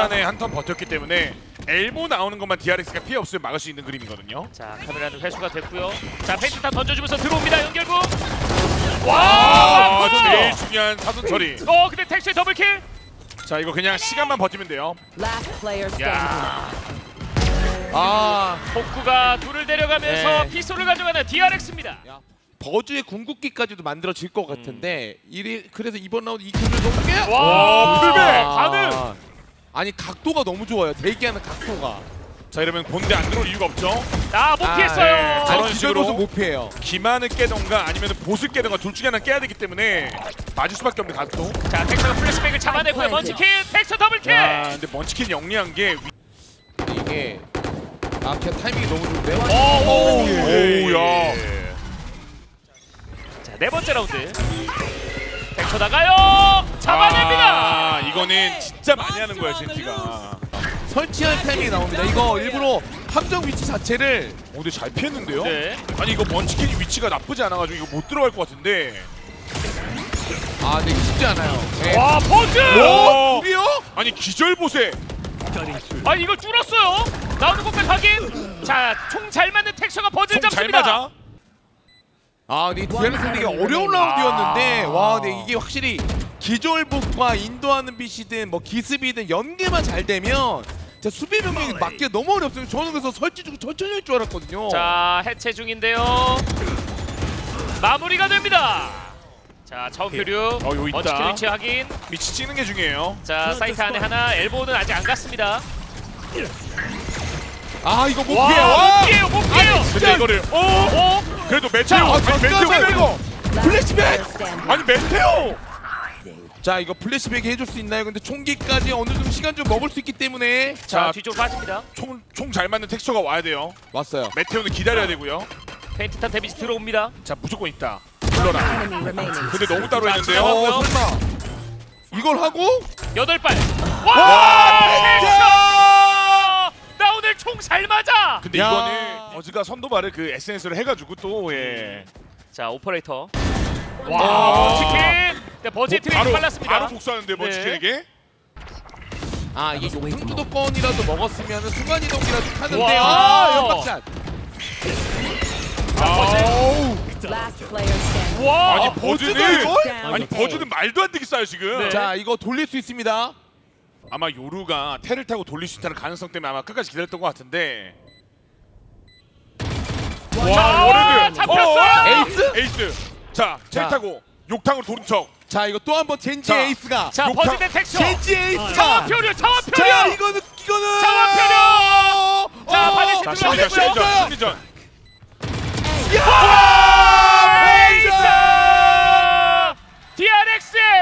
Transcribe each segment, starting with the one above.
초반에 한 턴 버텼기 때문에 엘보 나오는 것만 DRX가 피해 없으면 막을 수 있는 그림이거든요. 자 카메라는 회수가 됐고요. 자 펜트탄 던져주면서 들어옵니다 연결구. 와! 아! 제일 중요한 사선 처리. 어 근데 택시 더블킬. 자, 이거 그냥 시간만 버티면 돼요. Last player standing. 야 아 복구가 둘을 데려가면서 네. 피스톨을 가져가는 DRX입니다. 버즈의 궁극기까지도 만들어질 것 같은데 이리 그래서 이번 라운드 이 킬을 너무 깨. 와 풀백 아. 가능. 아니 각도가 너무 좋아요. 대기하는 각도가. 자, 이러면 본대 안 들어올 이유가 없죠. 아못 아, 피했어요. 네. 저런 아니 식으로. 못 피해요. 기만을 깨던가 아니면 보스 깨던가 둘 중에 하나 깨야 되기 때문에 맞을 수밖에 없는 각도. 자 텍스처가 플래시백을 잡아내고요. 먼치킨 텍스처 double kill. 야, 근데 먼치킨 영리한 게 위... 근데 이게 아 그냥 타이밍이 너무 좋은데. 오, 오, 오우야. 자, 네 번째 라운드. 나가요. 잡아냅니다. 아, 이거는 진짜 많이 하는 거야, 젠지가. 설치할 타이밍이 나옵니다. 이거 일부러 함정 위치 자체를 어, 근데 잘 피했는데요? 네. 아니 이거 먼치킨이 위치가 나쁘지 않아가지고 이거 못 들어갈 것 같은데. 아 근데 이게 쉽지 않아요. 네. 와, 버즈! 오! 둘이요? 아니 기절 보세. 아, 이걸 뚫었어요. 나오는 곳까지 확인. 자, 총 잘 맞는 텍처가 버즈를 잡습니다. 맞아. 아 근데 디아를 상대가 어려운 라운드였는데 와 근데 이게 확실히 기절복과 인도하는 빛이든 뭐 기습이든 연계만 잘 되면 진짜 수비 병력이 맞기가 너무 어렵어요. 저는 그래서 설치 중 천천히 할 줄 알았거든요. 자, 해체 중인데요. 마무리가 됩니다. 자. 어, 있다. 먼치킨 위치 확인. 위치 찍는 게 중요해요. 자, 사이트 안에 하나. 엘보는 아직 안 갔습니다. 아 이거 못 와, 피해. 못 피해요, 못 피해요. 근데 이거를 어? 어? 그래도 메테오. 아, 아니 메테오 잠깐만요. 이거. 플래시백! 아니 메테오. 자 이거 플래시백 해줄 수 있나요? 근데 총기까지 어느 정도 시간 좀 먹을 수 있기 때문에 자, 자, 뒤쪽으로 빠집니다. 총총 잘 맞는 텍스처가 와야 돼요. 왔어요. 메테오는 기다려야 되고요. 페인트탄 데미지 들어옵니다. 자 무조건 있다. 불러라. Enemy remaining. 근데 너무 따로 자, 했는데요. 지나가고요. 어 설마 이걸 하고? 여덟 발. 와, 와! 텍처! 총 잘 맞아. 근데 야. 이거는 버즈가 선도발을 그 SNS를 해가지고 또 예. 자, 오퍼레이터. 와, 와, 치킨. 네, 버즈 트레이 바로 빨랐습니다. 바로 복수하는데 먼치킨에게. 아 이게 용투도건이라도 먹었으면 순간 이동이라도 하는데 와. 아 연막샷. 와! 아니 버즈는? 아니 버즈는 말도 안 되게 싸요 지금. 네. 자 이거 돌릴 수 있습니다. 아마 요루가 테를 타고 돌릴 수 있다는 가능성 때문에 아마 끝까지 기다렸던 것 같은데. 자, 워레드 잡혔어요. 에이스? 에이스. 자, 텔 자. 타고 욕탕으로 도는 척. 자 이거 또 한 번 젠지 자. 에이스가 자, 욕탕- 버즈 대 텍처. 젠지 에이스가 차원표류, 자 차원표류. 이거는 이거는 차원표류. 어, 자, 어, 반드시 자, 들어가고요. 심리전, 심리전, 없어요. 심리전. 에이스!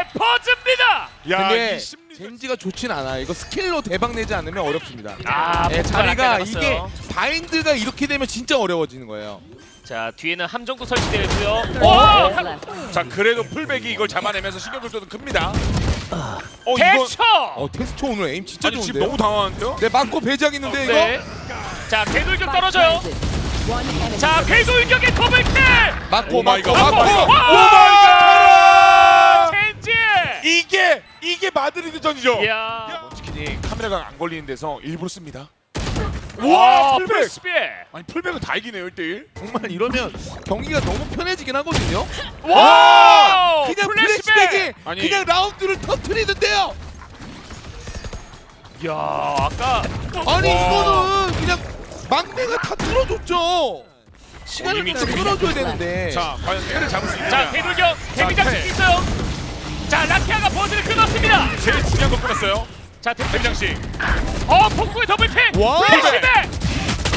버즈입니다. 야, 근데. 젠지가 좋진 않아요. 이거 스킬로 대박 내지 않으면 어렵습니다. 아, 네, 자리가 이게. 바인드가 이렇게 되면 진짜 어려워지는 거예요. 자, 뒤에는 함정도 설치되어 있고요. 와! left. 자, 그래도 풀백이 이걸 잡아내면서 신경절도는 큽니다. 어, 이거 대처. 어 텍스처 오늘 aim 진짜 아니 지금 좋은데요? 너무 당황한데요? 네 맞고 배작있는데 이거? 네. 자, Spike 떨어져요. 자. 궤돌격의 double kill. 마코 마코 my god. 마코 oh my god! 젠지. 이게 마드리드 전이죠. 야. 먼치킨이 카메라가 안 걸리는 데서 일부러 씁니다. 와, 풀백! 풀스피. 아니 풀백은 다 이기네요 1대1. 정말 이러면 경기가 너무 편해지긴 하거든요. 와! 그냥 플래시백. 플래시백이 아니. 그냥 라운드를 터트리는데요. 야, 아까 아니 와. 이거는 그냥 막내가 다 뚫어줬죠. 시간을 좀 끌어줘야 되는데. 자, 과연 때를 잡을 수 있느냐? 자, 궤돌격 데뷔 자, 장식 태. 있어요. 자, 라키아가 버즈를 끊었습니다. 제일 중요한 거 끊었어요. 자, 데뷔 대장 씨. 어, 폭구의 더블킥. 와. 플래시백.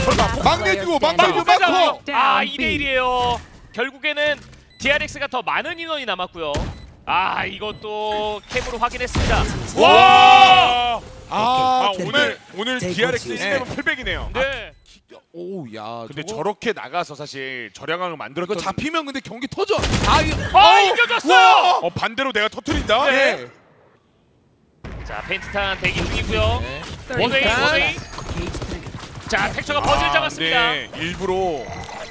Last 막내 주고. 막내 주고 막고. 아, 2대 1이에요. 결국에는 DRX가 더 많은 인원이 남았고요. 아, 이것도 캠으로 확인했습니다. 와! 아, 아, 오늘 오늘 DRX 네. 시스템은 풀백이네요. 네. 오야. 근데 저렇게 나가서 사실 절약왕을 이거 만들었던 잡히면 근데 경기 터져. 아 이거. 아, 어우, 이겨줬어요. 와. 어 반대로 내가 터트린다. 네. 네. 자, 펜트탄 대기 중이고요. 네. 원웨이. 원웨이. 자, 텍처가 버즈를 잡았습니다. 네, 일부러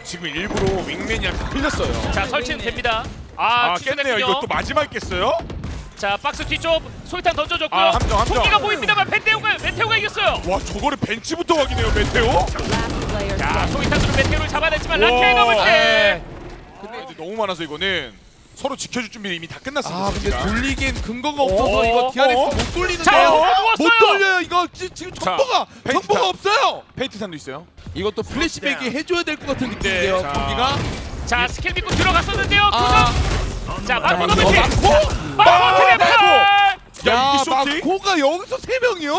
지금 일부러 윙맨이 한테 흘렸어요. 자, 설치는 됩니다. 아, 아, 깼네요. 이거 또 마지막 깼어요? 자 박스 뒤쪽 소이탄 던져줬고요. 아, 함정, 함정. 토끼가 보입니다만 메테오가 메테오가 이겼어요. 와 저거를 벤치부터 확인해요 메테오? 자. 소이탄으로 메테오를 잡아냈지만 더블 네. kill. 근데 이제 너무 많아서 이거는 서로 지켜줄 준비 이미 다 끝났습니다. 아 근데. 돌리기엔 근거가 없어서 어, 이거 DRX 어? 못 돌리는데요. 자, 못 누웠어요. 돌려요 이거 지, 지금 자, 정보가 페인트 정보가 타. 없어요. 페이트산도 있어요. 이것도 플래시백이 해줘야 될 것 같은 느낌인데요. 네, 자. 경기가 자 스킬 믿고 들어갔었는데요. 아. 자 마코 double kill. 마코? 마코 triple. 야, 야 이게 Shorty? 마코가 여기서 세 명이요?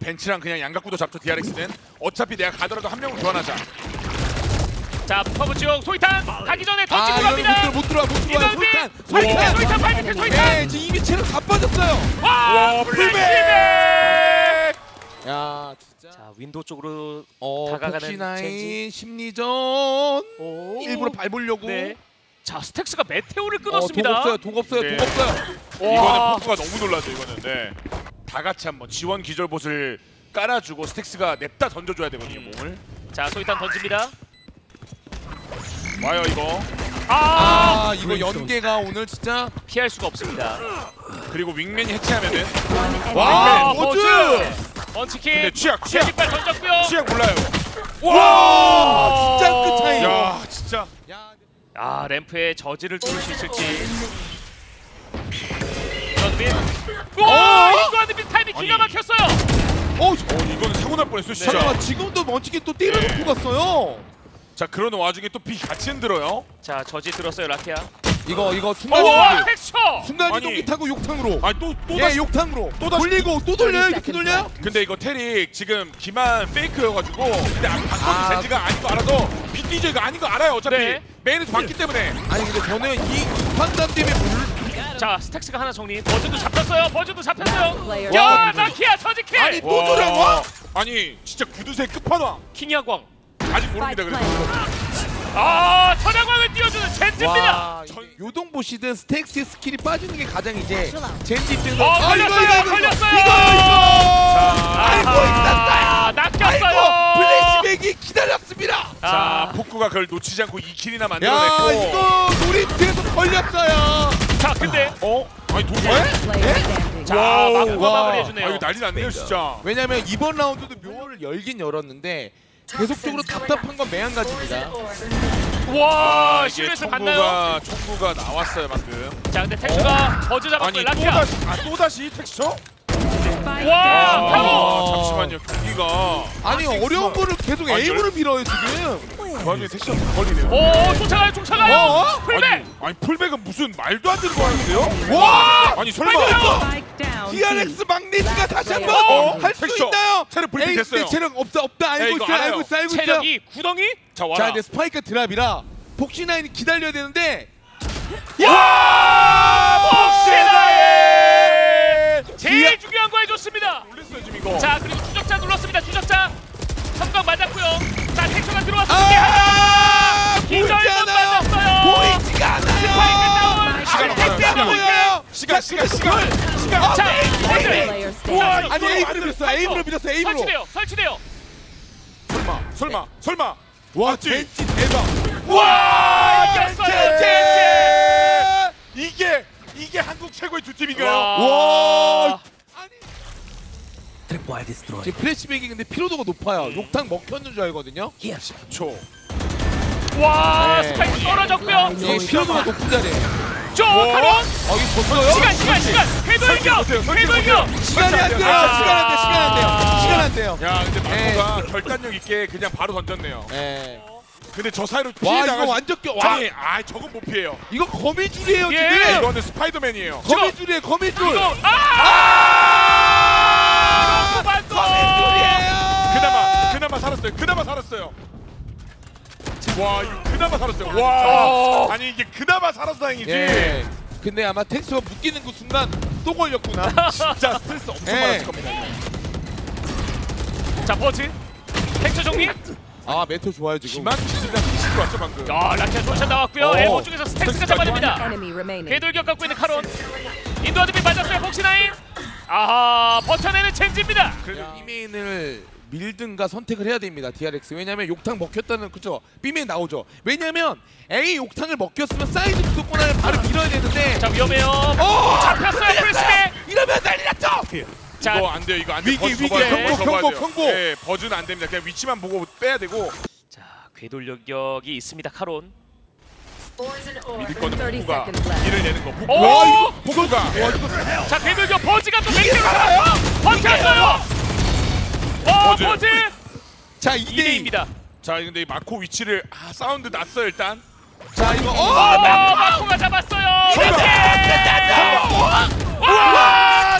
벤치랑 그냥 양각구도 잡죠 DRX는. 어차피 내가 가더라도 한 명을 교환하자. 자 퍼브 지옥 소이탄 가기 전에 아 던지고 이거 갑니다. 못 들어 못 들어 못 들어. 이동빈 소이탄 소이탄 소이탄. 소이탄 파이트 소이탄. 예 지금 이미 체력 다 빠졌어요. 와! 플래시백. 야 진짜. 자 윈도 쪽으로 어 다가가는 폭시나인 심리전 오. 일부러 밟으려고. 네. 자 스택스가 메테오를 어, 독 끊었습니다. 없어요 독 없어요 네. 독 없어요. 이거는 와. 포크가 너무 놀라죠 이거는. 네. 다 같이 한번 지원 기절봇을 깔아주고 스택스가 냅다 던져줘야 되거든요 몸을. 자 소이탄 던집니다. 와요 이거. 아, 아 이거 연계가 오늘 진짜 피할 수가 없습니다. 그리고 윙맨이 해체하면은 enemy. 와! 버즈! 먼치킨. 근데 취약 취약 깃발 던졌고요. 취약 몰라요. 와 진짜 끝 차이. 야 진짜. 야, 아 램프에 저지를 뚫을 수 있을지. 이건빈. 와 이건빈 타이밍 기가. 막혔어요. 어어 이거는 사고 날 뻔했어 진짜. 잠깐만 지금도 먼치킨 또 때려놓고 갔어요. 자 그러는 와중에 또 비 같이 흔들어요. 자 저지 들었어요 라키아. 이거 이거 중간 와 이동기 텍스처. 중간 아니. 이동기 타고 욕탕으로. 아니 또또 예 다시. 욕탕으로. 또 다시- 돌리고 또 돌려요 30 이렇게 돌려요? left. 근데 이거 테릭 지금 기만 fake여가지고 근데 아, 아. 바꿔도 젠지가 아닌 거 알아서 빗디저가 아닌 거 알아요 어차피 네. 메인에서 봤기 때문에 아니 근데 저는 이 판단 때문에 몰... 자 스택스가 하나 정리. 버즈도 잡혔어요. 버즈도 잡혔어요. 야. 라키야 저지킬. 아니 또 저래와? 아니 진짜 구두쇠 끝판왕 킹야광. 아직 모릅니다 그래도. 아 천양광을 띄워주는 젠지입니다. 와 요동보 시든 스택스 스킬이 빠지는 게 가장 이제 젠지 입장에서 어, 아, 걸렸어요, 걸렸어요. 이거 이거 아이고 아, 있었어요 낚였어요. 아이고 플래시백이 기다렸습니다 자 아, 포크가 그걸 놓치지 않고 2킬이나 야 만들어냈고 이거 우리 뒤에서 걸렸어요 자 근데 어? 아니 도저 Last player standing. 자 와우. 마무리해주네요. 아 이거 난리 났네요 진짜 왜냐면 이번 라운드도 묘를 열긴 열었는데 계속적으로 답답한 건 매한가지입니다 와 아, 이게 시리즈 봤나요? 청구가 나왔어요 방금 자 근데 텍스처가 버즈 잡았고 라키아. 또다시 아 또다시 텍스처? 와. 바로. 아 잠시만요 경기가 아니 어려운 거를 계속 아, aim으로 밀어요 지금 그 와중에 다 걸리네요 오 쫓아가요 쫓아가요. 어? 풀백. 아니, 아니 풀백은 무슨 말도 안 되는 거 하는데요? 와 아니 설마 down. DRX 막내지가 다시 어, 한번 할수 텍스처. 있나요? 체력 에이, 됐어요. 네, 체력 없다 없다 알고 야, 있어요. 알고 있어 알고 있어 체력이 구덩이? 자 와라 자 근데 스파이크 드랍이라 복시나인이 기다려야 되는데 복시나 시간 시간 시간 시간 자 버즈. player standing. 우와 아니 aim으로 밀었어 aim으로 밀었어 에임으로 설치돼요. 설치돼요. 설마 설마 설마 와 맞지? 벤치 대박 와 이겼어요. 젠지. 이게 이게 한국 최고의 두 팀인가요? 와 지금 플래시백이 근데 피로도가 높아요 욕탕 먹혔는 줄 알거든요 10초 와 네. 스파이크 떨어졌고요. 이게 피로도가 높은 자리에요 저 카론 아 이거 졌어요? 시간 시간 시간 궤돌격 못해요, 설치 궤돌격. 시간이 안 돼요 아. 시간 안돼 시간 안 돼요 시간 안 돼요 야 근데 네. 마코가 결단력 있게 그냥 바로 던졌네요 예. 근데 저 사이로 와 피해 이거 나가 완전 껴 와. 아니 아 저건 못 피해요 이거 거미줄이에요 예. 지금 이거는 스파이더맨이에요 거미줄이에요 거미줄 이거 아! 코반도. 거미줄이에요 그나마 그나마 살았어요 그나마 살았어요 와 이거 그나마 살았어요 어. 와 아니 이게 그나마 살아서 다행이지 예. 근데 아마 텍스가 묶이는 그 순간 또 걸렸구나 진짜 스트레스 엄청 예. 많았을 겁니다 자 버즈. 텍스 정리. 아 메테오 좋아요 지금 기만 기술이랑 비슷 왔죠 방금 야 라키아 조샷 나왔고요. 어. 엘보 쪽에서 스택스가 잡아냅니다. 궤돌격 갖고 있는 카론. 인도 아드민 맞았어요. 복시나인. 아하 버텨내는 첸지입니다. 그래도 이메인을 밀든가 선택을 해야 됩니다. DRX 왜냐면 욕탕 먹혔다는 그죠? B맨 나오죠. 왜냐면 A 욕탕을 먹혔으면 사이드 무조건 하면 바로 밀어야 되는데 자 위험해요. 어! 잡혔어요 프리스맨. 이러면 난리 났죠. 자 이거 안 돼요. 이거 안 돼요. 위기, 버즈 위기, 경고, 돼요. 경고. 예, 버즈는 안 됩니다. 그냥 위치만 보고 빼야 되고 자 궤돌력이 있습니다 카론. 30 복구가. 일을 내는 거. 복구. 오! 와, 이거 복구가. 자 궤돌력 버즈가 또 맥대로 버텼어요. 와 버즈. 버즈 자 2대 2대입니다. 자, 근데 이 마코 위치를 아, 사운드 났어요 일단. 자 이거 어! 아 마코가 잡았어요. 그렇지. 와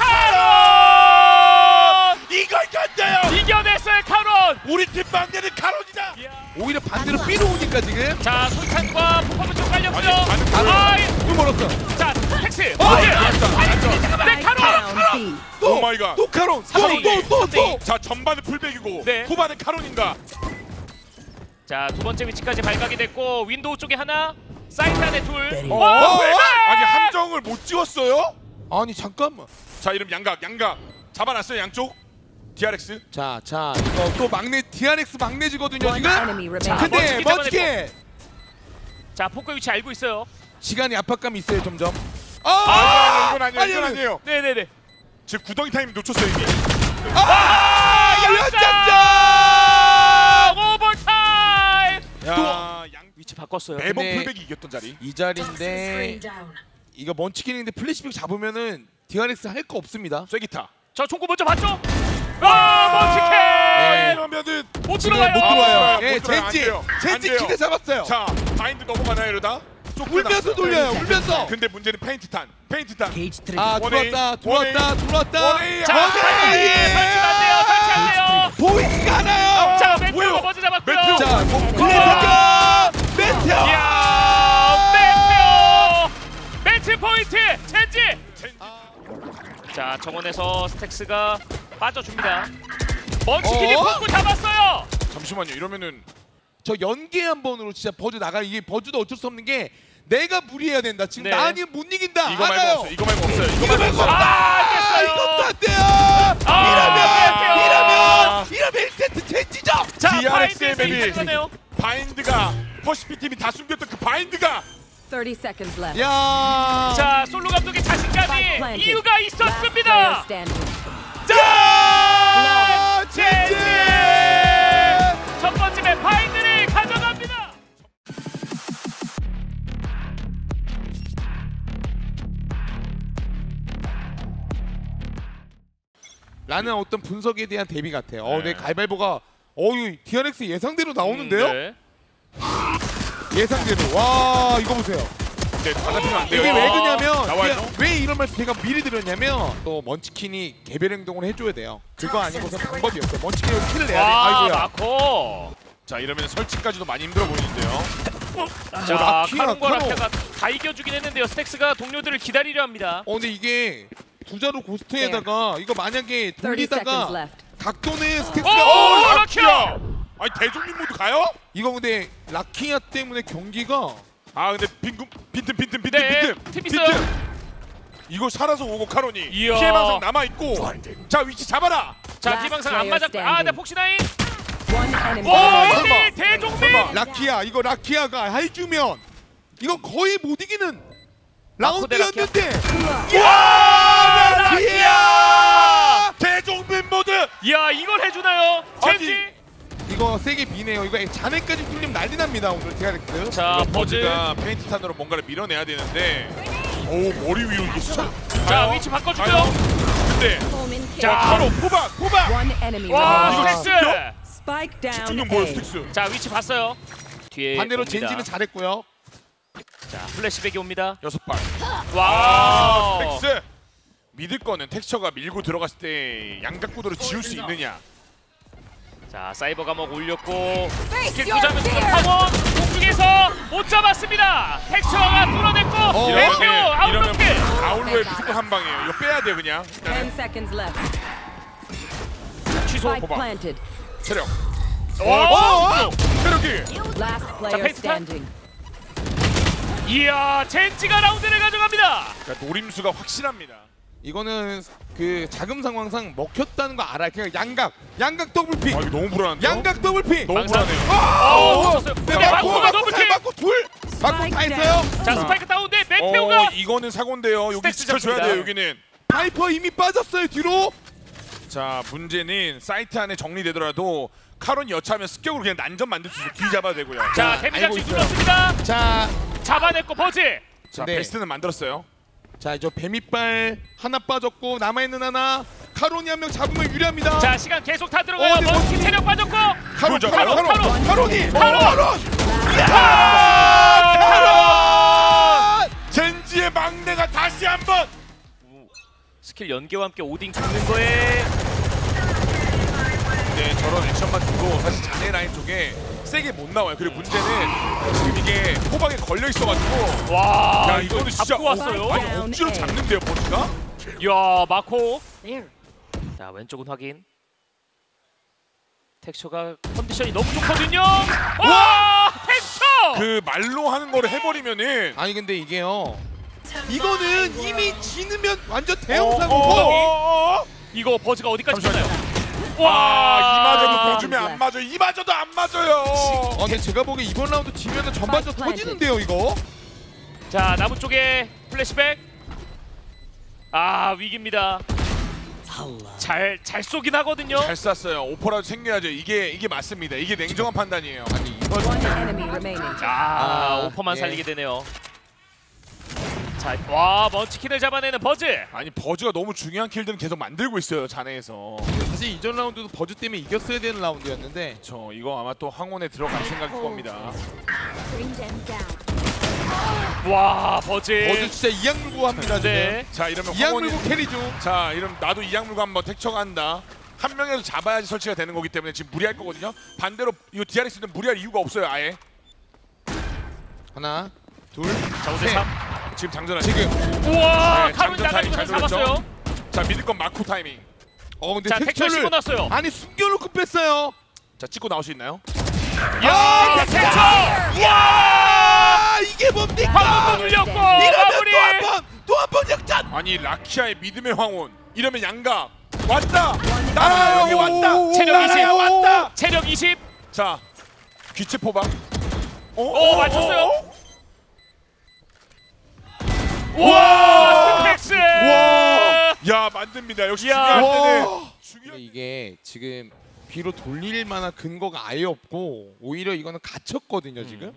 카론 이걸 견뎌요. 이겨냈어요 카론. 우리 팀 막내는 카론이다. 오히려 반대로 B로 오니까 지금 자 손탄과 퍼포먼스 깔렸고요. 아니, 반응 바로 아, 또 멀었어. 자 텍스. 어. 맞다, 맞다. 네 카론. 또 oh my god. 또 카론 삼대 이. 또또또 또. 자, 전반은 플백이고 네. 후반은 카론인가? 자 두 번째 위치까지 발각이 됐고 윈도우 쪽에 하나, 사이트 안에 둘. 어, 와, 왜? 왜? 아니 함정을 못 찍었어요? 아니 잠깐만. 자, 이럼 양각, 양각. 잡아놨어요 양쪽. DRX. 자, 자, 이거 또 막내 DRX 막내지거든요 One 지금. enemy 자, remaining. 근데 멋지게 멋지게 자 폭구 위치 알고 있어요. 시간이 압박감이 있어요 점점. 아, 아, 이건 아니에요. 이건 아니에요. 네네네. 지금 구덩이 타임 놓쳤어요 이미. 아, 연장전! 아, 오버타임. 야, 양 위치 바꿨어요. 매번 플백이 이겼던 자리. 이 자리인데 이거 먼치킨인데 플래시백 잡으면은 DRX 할 거 없습니다. 쐐기타. 저 총구 먼저 봤죠? 아 네. 먼치킨 이러면은 못 들어가요. 못 들어와요. 아, 예, 못 들어와요. 안 젠지, 젠지. 키를 잡았어요. 자, 바인드 넘어가나요 이러다? 울면서. 돌려요, 울면서. 근데 문제는 페인트 탄. 페인트 탄. 아 들어왔다, 들어왔다, 들어왔다. 자. 설치 설치가 안 돼요. 설치 안 돼요. 보이지가 않아요. 자 뭐예요? 메테오가 먼저 잡았고요. 자, 뭐, 와. 메테오, 메테오. 매치 포인트. 젠지. 자 정원에서 스택스가 빠져줍니다. 먼치킨이 어? 폭구 잡았어요. 잠시만요. 이러면은 저 연계 한 번으로 진짜 버즈 나가 이게 버즈도 어쩔 수 없는 게 내가 무리해야 된다. 지금 네. 나 아니면 못 이긴다. 이거 말고 알아요. 없어요. 이거 말고 없어요. 이거 이거 말고 말고 없어요. 아 아, 됐어요. 이것도 안 돼요. 아, 이러면 안 이러면 이러면 1세트 젠지죠. 자 DRX 바인드에서 맵이. 바인드가 퍼시픽 팀이 다 숨겼던 그 바인드가 30 seconds left. 야. 자 솔로 감독의 자신감이. 이유가 있었습니다. 자, 젠지. 라는 어떤 분석에 대한 대비 같아요. 어, 네. 네, 갈발보가 어유 DRX 예상대로 나오는데요? 음, 네. 예상대로. 와, 이거 보세요. 근데 다 잡히면 안 돼요. 이게 왜 그러냐면 나와야죠. 그냥 왜 이런 말씀 제가 미리 드렸냐면 또 먼치킨이 개별 행동을 해줘야 돼요. 그거 아니고서 방법이 없어요. 먼치킨이 킬을 내야 돼. 와 아이고야. 마코. 자, 이러면 설치까지도 많이 힘들어 보이는데요. 자 라키아, 카론과 카론. 라키아가 다 이겨주긴 했는데요. 스택스가 동료들을 기다리려 합니다. 어 근데 이게 부자로 고스트에다가 이거 만약에 30 seconds 돌리다가. 각도는 오 스택스가 어, 라키아. 아니 대종민 모드 가요? 이거 근데 라키아 때문에 경기가 아 근데 빈금 빈틈 빈틈 빈틈 네, 빈틈 틈 있어요. 이거 살아서 오고 카론이 이야. 피해망상 남아 있고 자 위치 잡아라 자 Last 피해망상 안 맞았고 enemy 오 remaining. 설마. 일 대종민. 라키아 이거 라키아가 해주면 이거 거의 못 이기는 라운드였는데 와 라키아 대종민 모드 이야 이걸 해주나요? 젠지. 이거 세게 비네요. 이거 잔해까지 뚫리면 난리 납니다 오늘 DRX. 자 버즈. 버즈가 페인트 탄으로 뭔가를 밀어내야 되는데 오 머리 위로 이게 숫자 자 가요? 위치 바꿔주고요. 가요? 근데 자 후반 One enemy 와. Spike down 집중력 뭐야. 스택스 자 위치 봤어요. 뒤에 반대로 옵니다. 젠지는 잘했고요. 자 플래시백이 옵니다. 여섯 발 와우. 텍스 믿을 거는 텍스처가 밀고 들어갔을 때 양각구도로 지울 수 있느냐 자 사이버 감옥 올렸고 스킬 투자면서 파원 공중에서 못 잡았습니다. 텍스처가 뚫어냈고 어. 메테오 이러면 아웃로켓. 아울로에 무조건 한 방이에요 이거 빼야 돼 그냥 Ten 일단은 seconds left. 취소. Planted. 체력 오! 와 체력이 player 페이스타? standing. 이야 젠지가 라운드를 가져갑니다. 그러니까 노림수가 확실합니다 이거는 그 자금 상황상 먹혔다는 거 알아. 그냥 양각, 양각 double peek, 아 이거 너무 불안한데. 양각 double peek. 너무 망상. 불안해요. 아, 맞고, 맞고! 잘 맞고 둘, 맞고 다 했어요. 자 스파이크 다운돼 메테오가 어 이거는 사고인데요. 여기 지켜줘야. 돼요. 여기는. 바이퍼 이미 빠졌어요 뒤로. 자 문제는 사이트 안에 정리되더라도 카론이 여차하면 습격으로 그냥 난전 만들 수 있어. 뒤 잡아야 되고요. 자 있어요. 눌렀습니다. 자, 잡아냈고 버즈. 자 네. 베스트는 만들었어요. 자 이제 뱀이빨 하나 빠졌고 남아 있는 하나. 카론이 한 명 잡으면 유리합니다. 자 시간 계속 다 들어가요. 어, 먼치. 체력 빠졌고. 카론, 카론, 카론, 카론, 카론. 카론이, 카론. 카론. 아, 카론. 젠지의 막내가 다시 한번 스킬 연계와 함께 오딘 죽는 거에 네, 저런 액션만 줘도 사실 자네 라인 쪽에 세게 못 나와요. 그리고 문제는 지금 이게 호박에 걸려 있어가지고 와 야 이거는 진짜 잡고 왔어요. 아니 억지로 잡는데요, 버즈가? 야 마코. 자 왼쪽은 확인. 텍처가 컨디션이 너무 좋거든요. 와 텍처. 그 말로 하는 거를 해버리면은 아니 근데 이게요. 이거는 이미 지느면 완전 어, 대형 어, 사고고. 어, 어. 이거 버즈가 어디까지 잠시만요. 가나요? 아, 이마저도 아. 보주면 안 맞아요. 이마저도 안 맞아요. 어, 근데 제가 보기에 이번 라운드 지면은 전반전 터지는데요 이거. 자 나무 쪽에 플래시백. 아 위기입니다. 잘 잘 쏘긴 하거든요. 잘 쐈어요. 오퍼라도 챙겨야죠. 이게 이게 맞습니다. 이게 냉정한 판단이에요. 아니 이번. 자 아, 오퍼만 예. 살리게 되네요. 자 와 먼치킨을 잡아내는 버즈. 아니 버즈가 너무 중요한 킬들은 계속 만들고 있어요. 자네에서. 사실 이전 라운드도 버즈 때문에 이겼어야 되는 라운드였는데 저 이거 아마 또 항원에 들어갈 생각일 겁니다. 와 버즈. 버즈 진짜 이악 물고 합니다 네. 자 이러면 지금. 이악 황혼이 물고 캐리죠. 자 이러면 나도 이 약물과 한번 한다. 한 명이라도 잡아야지 설치가 되는 거기 때문에 지금 무리할 거거든요. 반대로 이거 DRX는 무리할 이유가 없어요. 아예 하나, 둘, 자 5대 셋. 3. 지금 장전하. 지금. 우와 네, 카룬 장전 나가지고 잡았어요. 자 믿을 건 마코 타이밍. 어 근데 자 텍처 텍처를 씹어 놨어요. 아니 숨겨놓고 뺐어요. 자 찍고 나올 수 있나요? 야 텍처. 와아 이게 뭡니까? 한번더 눌렸고 이러면 마무리. 또한 번, 또 한 번 역전. 아니 라키아의 믿음의 황혼. 이러면 양각 왔다. 아, 나라 여기 왔다. 오, 체력 나라야 20. 왔다. 체력 20. 자 귀체 포박. 어, 오 맞췄어요. 와 스펙스. 와. 야 만듭니다. 역시 야. 중요할 때는 와. 중요. 이게 지금 비로 돌릴 만한 근거가 아예 없고 오히려 이거는 갇혔거든요 지금.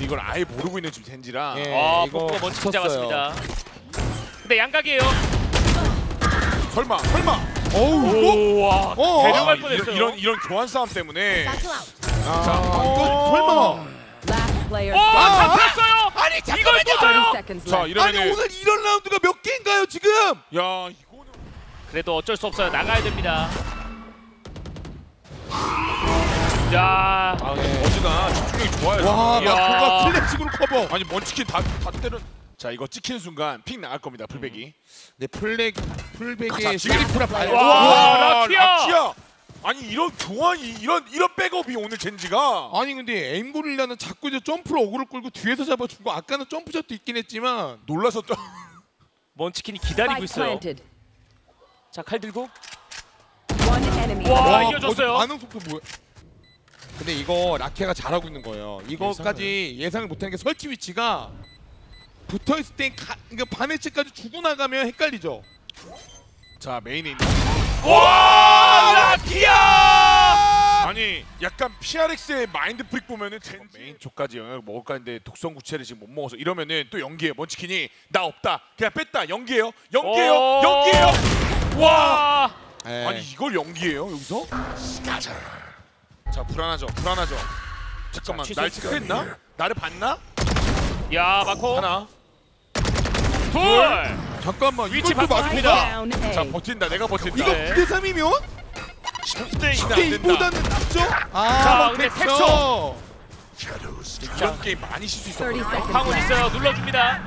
이걸 아예 모르고 있는 지금 젠지라. 예. 아 이거 먼치 갇혔어요. 잡았습니다. 근데 양각이에요. 설마 설마. 어우 이거. 오와 어. 데려갈 아, 뻔했어요. 이런, 이런 이런 교환 싸움 때문에 out. 아, 자, 이거 설마. Last player 오 standing. 잡혔어요. 아니 이걸 잠깐만요. 30 꽂아요. seconds 자. 아니 오늘 이런 라운드가 몇 개인가요 지금? 야 이거는 그래도 어쩔 수 없어요. 나가야 됩니다. 자, 아 근데 버즈가 집중력이 좋아요. 와 이야. 마코가 클래식으로 커버. 아니 먼치킨 다다 때려. 자 이거 찍히는 순간 픽 나갈 겁니다 풀백이. 네 풀렉 자, 풀백의 지금- 시리프라 발. 와, 와, 라키아! 아니 이런 교환이 이런 이런 백업이 오늘 젠지가 아니 근데 에임 고릴라는 자꾸 이제 점프로 어그를 끌고 뒤에서 잡아주고 아까는 점프샷도 있긴 했지만 놀라서 또 먼치킨이 기다리고 있어요. 자, 칼 들고. 와. 이겨줬어요. 반응 속도 뭐야? 근데 이거 라키아가 잘하고 있는 거예요. 이거까지 예상을 못하는 게 설치 위치가 붙어 있을 때 가, 이거 반해치까지 주고 나가면 헷갈리죠. 자 메인에 있는 와, 라키아! 아니 약간 PRX의 마인드프릭 보면은 젠지 메인 쪽까지 영향을 먹을까 했는데 독성 구체를 지금 못 먹어서 이러면은 또 연기해요 먼치킨이 나 없다 그냥 뺐다 연기해요 연기해요 오. 연기해요 와! 예. 아니 이걸 연기해요 여기서? 가자. 자 불안하죠 불안하죠. 잠깐만 자, 날. 체크했나? 나를 봤나? 야, 마코. 하나. 둘! 잠깐만 위치 이것도 바꿉니다. A. 자 버틴다 내가 버틴다. 이거 네. 9대 3이면 10대 2는 안 10대 된다. 2보다는 낫죠? 자, 아, 근데 텍처. 이런 게임 많이 실수 있어. 30 seconds 황혼 left. 있어요. 눌러줍니다.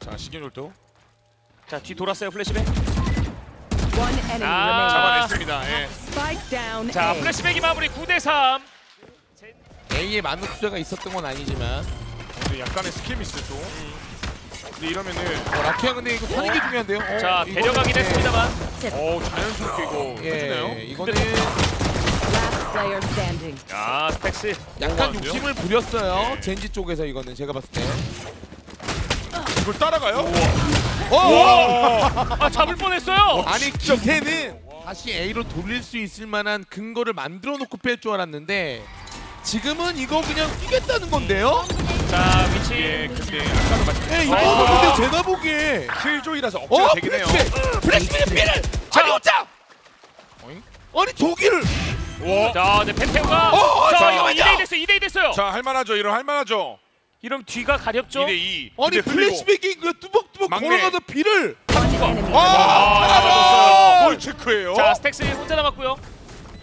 자 시계놀도 자, 뒤 돌았어요. 플래시백. 아. 잡아냈습니다. 예. 자. 플래시백이 마무리 9대 3. A에 맞는 투자가 있었던 건 아니지만 근데 약간의 스킬 미스 또. 근데 이러면은 어, 라키아 근데 이거 타는 게 중요한데요. 어, 자 이거는- 데려가긴 네. 했습니다만 어 자연스럽게 이거 해주네요. 예, 이거는 Last player standing. 아 스택스 약간 너무한데요? 욕심을 부렸어요. 네. 젠지 쪽에서 이거는 제가 봤을 때. 이걸 따라가요? 어! 아 잡을 뻔했어요 아니 기세는 다시 A로 돌릴 수 있을 만한 근거를 만들어 놓고 뺄 줄 알았는데 지금은 이거 그냥 뛰겠다는 건데요? 자 위치 예, 근데 아까도 말씀. 예, 이거 아. 근데 제가 보기에 킬조이라서 억제가 어, 되긴 해요. 플래시맨! 플래시맨의 피를! 아니 어짜! 어잉? 아니 저기를! 와. 자 네, 메테오가 어, 어, 자 잠깐만요. 이거 2대2 됐어요 2대2 됐어요 자 할만하죠. 이런 할만하죠. 이러면 뒤가 가렵죠 2대 2. 아니 플래시백이 그 뚜벅뚜벅 막내. 걸어가서 비를! One enemy. 와! 아, 잘하셨어요! 뭘 체크해요? 자 스택스 혼자 남았고요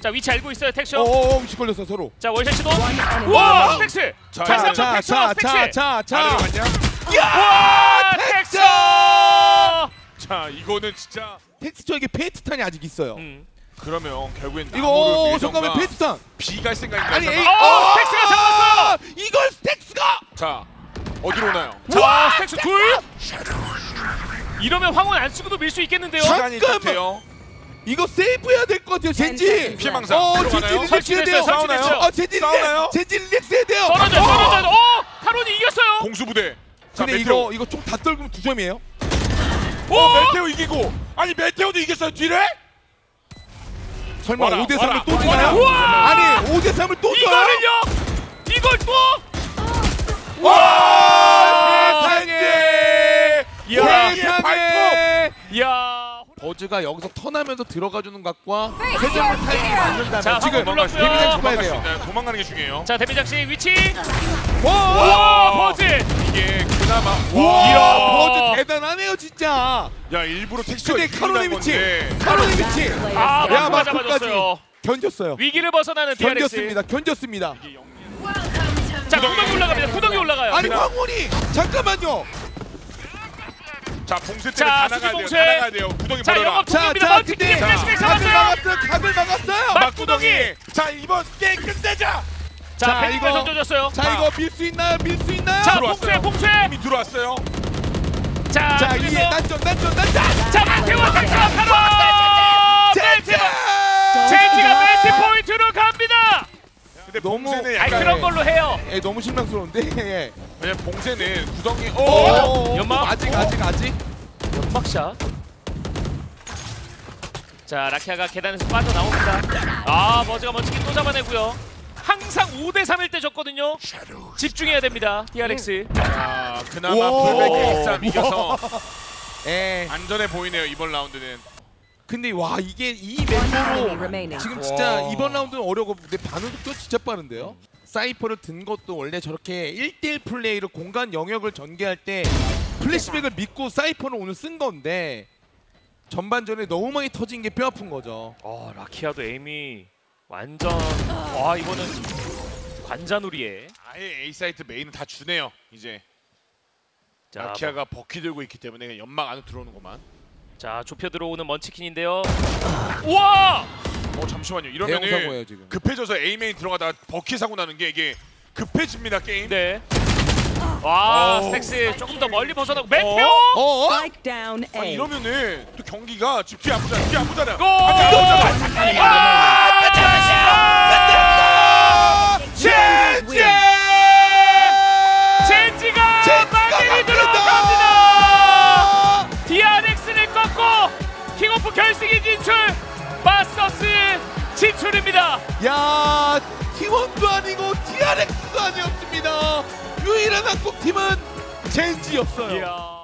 자 위치 알고 있어요 텍션 어어 위치 걸렸어 서로 자 월샷 시도. 와 스택스 자, 다시 자, 한번 자? 와 이거는 진짜 텍스처에게 페이트탄이 아직 있어요. 음. 그러면 결국엔 이거 잠깐만 페이트탄! B 갈 생각인가? 아니 에이, 어, 스택스가 잡았어요! 이걸 스택스가! 자 어디로 오나요? 자 스택스 둘 이러면 황혼 안 쓰고도 밀 수 있겠는데요 시간이 잠깐만. 이거 세이브해야 될 것 같아요 젠지! 피해망상 어 들어가나요? 젠지 relax 해야 설치됐어요, 돼요! 설치됐어요. 어 젠지 싸우나요? 젠지 relax 해야 돼요! 떨어져 어! 떨어져 어 카론이 이겼어요 공수부대. 자 근데 메테오. 이거 이거 총 다 떨구면 두 점이에요? 오 메테오 이기고 아니 메테오도 이겼어요 뒤를? 설마 와라, 5대 3을 와라, 또 와라. 주나요? 우와! 아니 5대 3을 또 줘요? 이거는요 이걸 또 와! 세상에! 야, 세상에! 이야 버즈가 여기서 턴하면서 들어가주는 각과 회전을 타이밍이 맞는다면 자, 지금 잡아야 도망갈 수 돼요 있나요? 도망가는 게 중요해요. 자 데뷔 장식 위치 와! 와 버즈 이게 그나마 와! 이야. 버즈 대단하네요 진짜 야 일부러 텍스처 근데 카로네 위치! 카로네 위치! 아 standing. 야, 마크가 마크까지. 잡아줬어요 견뎠어요 위기를 벗어나는 DRX 견뎠습니다 견뎠습니다 자 구덩이 올라갑니다 구덩이 올라가요 아니 황혼이 잠깐만요 자 봉쇄 자, 때는 다 나가야 돼요. 봉쇄. 다 나가야 돼요. 구덩이 자 버려라. 영업 자, 멀티킬이 근데 플래시백 각을 잡았어요 막았어요. 각을 막았어요. 막구덩이. 자 이번 게임 끝내자. 자 자, 이거- 던져줬어요. 자 이거 밀 수 있나요? 밀 수 있나요? 자 들어왔어요. 봉쇄 봉쇄. 이미 들어왔어요. 자 자 이게 그래서 난전 난전 난전 자 멘테와 상처 바로 젠지 젠지가 매치 갑니다 근데 너무- 봉쇄는 아니 약간 그런 걸로 해요. 예 너무 실망스러운데 예. 왜냐면 봉쇄는 구덩이 어, 어. 어, 연막? 아직 아직 아직? 연막샷. 자 라키아가 계단에서 빠져 나옵니다. 아 버즈가 먼치킨 또 잡아내고요. 항상 5대 3일 때 졌거든요. 집중해야 됩니다 DRX 아 그나마 오. 풀백 싸움 이겨서 예. 안전해 보이네요 이번 라운드는. 근데 와 이게 이 멤버로. 지금 진짜 와. 이번 라운드는 어려고 근데 반응 속도 진짜 빠른데요 사이퍼를 든 것도 원래 저렇게 1대1 플레이로 공간 영역을 전개할 때 플래시백을 믿고 사이퍼를 오늘 쓴 건데 전반전에 너무 많이 터진 게 뼈아픈 거죠 어 라키아도 aim이 완전 와 이거는 관자놀이에 아예 A 사이트 메인은 다 주네요 이제. 자, 라키아가 버키 들고 있기 때문에 연막 안으로 들어오는 것만. 자 좁혀 들어오는 먼치킨인데요 우와 어 잠시만요. 대형 이러면은 사고예요 지금 급해져서 A 메인 들어가다가 버키 사고 나는 게 이게 급해집니다 게임. 네. 와 어. 스택스 조금 더 멀리 벗어나고 멘표 어? 어? Spike down 아니 A. 이러면은 또 경기가 지금 뒤안 보잖아. 뒤안 보잖아. 골! 아 킹오프 결승인 진출 마스터스 진출입니다. 야 T1도 아니고 TRX도 아니었습니다 유일한 한국 팀은 젠지였어요 이야.